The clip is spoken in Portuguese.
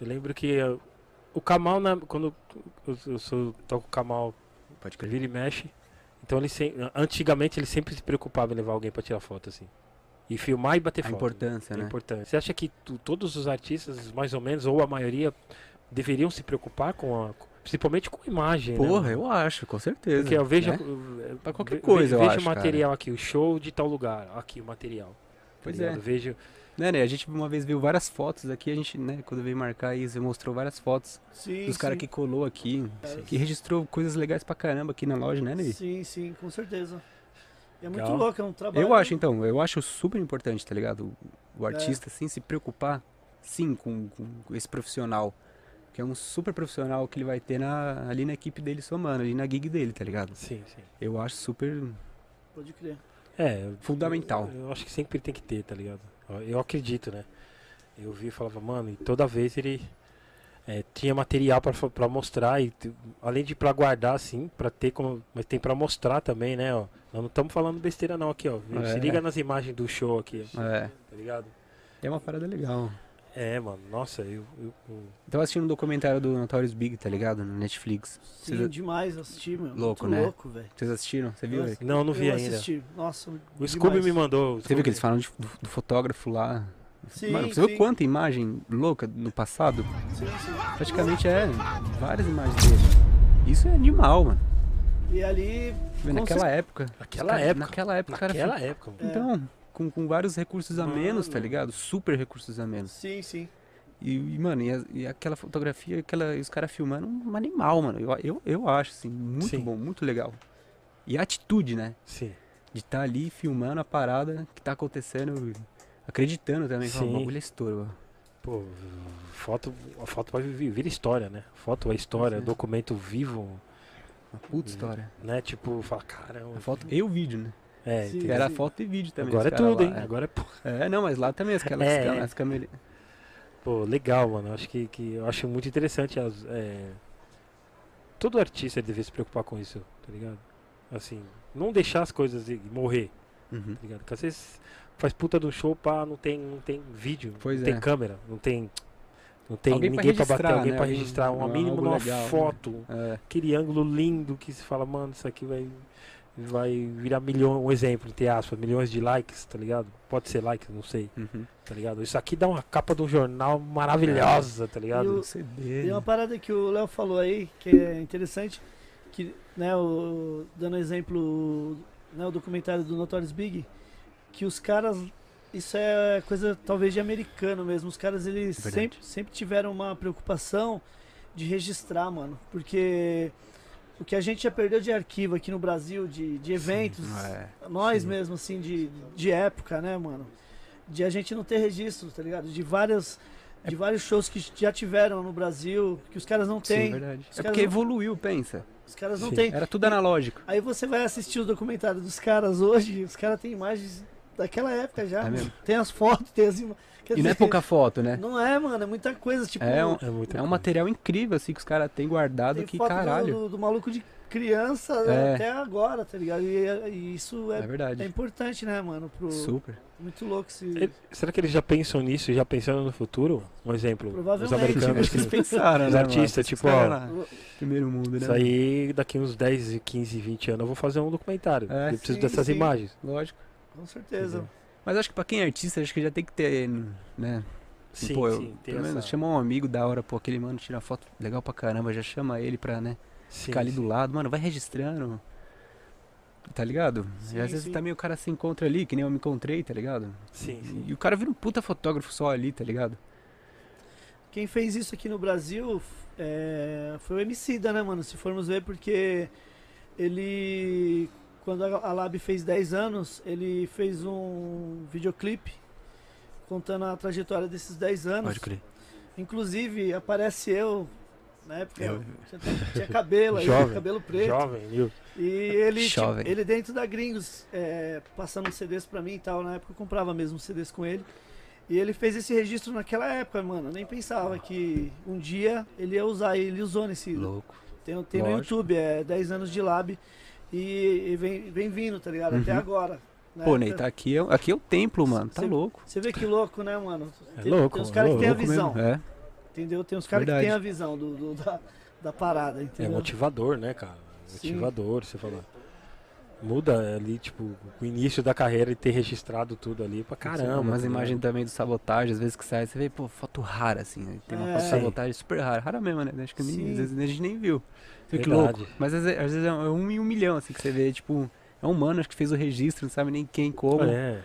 Eu lembro que uh, o Kamal, na- quando eu, eu sou, toco o Kamal, Pode vira e mexe. Então ele sem, antigamente ele sempre se preocupava em levar alguém pra tirar foto, assim. E filmar e bater A foto. importância, É né? importante. Você acha que tu- todos os artistas, mais ou menos, ou a maioria, deveriam se preocupar com a. principalmente com imagem, né? Porra, mano? eu acho, com certeza. Porque eu vejo. né? eu- Pra qualquer coisa, eu vejo acho, o cara. material aqui, o show de tal lugar. Aqui o material. tá Pois ligado? é. Vejo. Né, né? A gente uma vez viu várias fotos aqui, a gente, né, quando veio marcar aí, você mostrou várias fotos Sim, dos caras que colou aqui, Sim. que registrou coisas legais pra caramba aqui na loja, né, Ney? Sim, sim, com certeza. E é muito Legal. louco, é um trabalho. Eu acho, então, eu acho super importante, tá ligado? O, o É. artista, assim, se preocupar, sim, com, com esse profissional. Que é um super profissional que ele vai ter na, ali na equipe dele somando, ali na gig dele, tá ligado? Sim, sim. Eu acho super Pode crer. É. fundamental. Eu, eu acho que sempre tem que ter, tá ligado? Eu, acredito, né? Eu vi e falava, mano, e toda vez ele é, tinha material pra mostrar, e além de pra guardar, assim, pra ter como. Mas tem pra mostrar também, né, ó. Nós não estamos falando besteira não aqui, ó. É. Se liga nas imagens do show aqui, ó, É, tá ligado? é uma parada legal. É, mano, nossa, eu. eu- eu- Tava assistindo um documentário do Notorious Big, tá ligado? No Netflix. Sim, Vocês- demais assistir, meu. Louco, muito né? louco, velho. Vocês assistiram? Você viu? Eric? Não, não vi eu ainda. assisti. Nossa, O Scooby me mandou. Você viu que eles falam de- do, do fotógrafo lá? Sim, Mano, você sim. viu quanta imagem louca no passado? Sim, sim. Praticamente é várias imagens dele. Isso é animal, mano. E ali, Naquela época. Naquela cara- época. Naquela época, o cara Naquela época, mano. É. Então, com, com vários recursos a menos, tá Mano. ligado? Super recursos a menos. sim, sim. E, e, mano, e, a- e aquela fotografia, aquela, e os caras filmando um animal, mano. Eu, eu, eu acho, assim, muito Sim. bom, muito legal. E a atitude, né? Sim. De estar ali filmando a parada que tá acontecendo, acreditando também. Fala, Sim. o bagulho é estouro. Pô, foto, a foto vai vir, vira história, né? Foto é história, é. documento vivo, Uma puta história. né? Tipo, fala, caramba. A foto e o vídeo, né? É, Sim. Era foto e vídeo também. Agora é tudo, lá, hein? é. Agora é. É, não, mas lá também, aquelas, É, câmeras, é. as câmeras. Pô, legal, mano. Acho que, que eu acho muito interessante as. é, Todo artista deve se preocupar com isso, tá ligado? Assim, não deixar as coisas morrer, Uhum. tá ligado? Porque às vezes faz puta do show, pá, não tem, não tem vídeo, Pois não é. tem câmera, não tem. Não tem Alguém pra ninguém pra, bater, registrar, alguém né? pra registrar, uma um- mínimo algo numa legal, né? foto, É, aquele ângulo lindo que se fala, mano, isso aqui vai, vai virar milhão, um exemplo, entre aspas, milhões de likes, tá ligado? Pode ser likes, não sei, uhum. tá ligado? Isso aqui dá uma capa um jornal maravilhosa, tá E ligado? o- CD. Tem uma parada que o Léo falou aí, que é interessante, que, né, o, dando exemplo, né, o documentário do Notorious Big, que os caras, isso é coisa talvez de americano mesmo, os caras eles Verdade. sempre, sempre tiveram uma preocupação de registrar, mano, porque o que a gente já perdeu de arquivo aqui no Brasil, de, de eventos, É. nós sim. mesmo, assim, de, de época, né, mano? De a gente não ter registro, tá ligado? De várias. De vários shows que já tiveram no Brasil, que os caras não Sim, têm. verdade. Os É porque não- evoluiu, pensa. Os caras não Sim. têm. Era tudo analógico. Aí você vai assistir o documentário dos caras hoje, os caras têm imagens daquela época já. É mesmo. Tem as fotos, tem as imagens. E não é pouca foto, né? Não é, mano, é muita coisa. Tipo, É um- É, muita É um material incrível, assim, que os caras têm guardado tem que caralho. Do, do maluco de criança É. até agora, tá ligado? E, e isso É é, verdade. é importante, né, mano? Pro, Super. muito louco esse. Ele- será que eles já pensam nisso, já pensando no futuro? Um exemplo, os Provavelmente. americanos, Acho que eles pensaram, os né, artistas, mano? tipo, Os ó, Primeiro mundo, né? isso aí daqui uns 10, 15, 20 anos eu vou fazer um documentário. É. eu preciso Sim, dessas sim. imagens. Lógico. Com certeza. Entendeu? Mas acho que pra quem é artista, acho que já tem que ter, né? Sim, pô, eu, sim, tem pelo menos essa- chama um amigo da hora, pô, aquele mano tira foto legal pra caramba, já chama ele pra, né, sim, ficar ali sim. do lado, mano, vai registrando. Tá ligado? Sim, e às vezes também o cara se encontra ali, que nem eu me encontrei, tá ligado? Sim, E, o cara vira um puta fotógrafo só ali, tá ligado? Quem fez isso aqui no Brasil é, foi o Emicida, né, mano? Se formos ver, porque ele, quando a Lab fez 10 anos, ele fez um videoclipe contando a trajetória desses 10 anos. crer. Inclusive, aparece eu, na época, Eu- tinha, cabelo aí, Jovem, cabelo preto. Jovem, viu? E ele, tipo, Jovem. ele dentro da Gringos, é, passando CDs pra mim e tal, na época eu comprava mesmo CDs com ele. E ele fez esse registro naquela época, mano. Eu nem pensava que um dia ele ia usar, e ele usou nesse. Louco. Tem, tem no. YouTube, é 10 anos de Lab. E, e vem, vem vindo, tá ligado? Até Uhum. agora. Na Pô, Ney, tá aqui, é, aqui é o templo, mano, tá Você- louco. Você vê que louco, né, mano? É Tem, louco, tem uns é caras que tem a visão. mesmo, É. entendeu? Tem uns caras que têm a visão do, do- da, da parada, É entendeu? motivador, né, cara? Sim. Motivador, você fala. Muda ali, tipo, o início da carreira e ter registrado tudo ali pra caramba. Umas tá imagens também do sabotagem, às vezes que sai, você vê, pô, foto rara, assim. né? Tem uma É. foto de sabotagem super rara. Rara mesmo, né? Acho que nem, às vezes a gente nem viu. Você que louco. Mas às vezes, às vezes é um em um milhão, assim, que você vê, tipo, é um mano, acho que fez o registro, não sabe nem quem, como. É,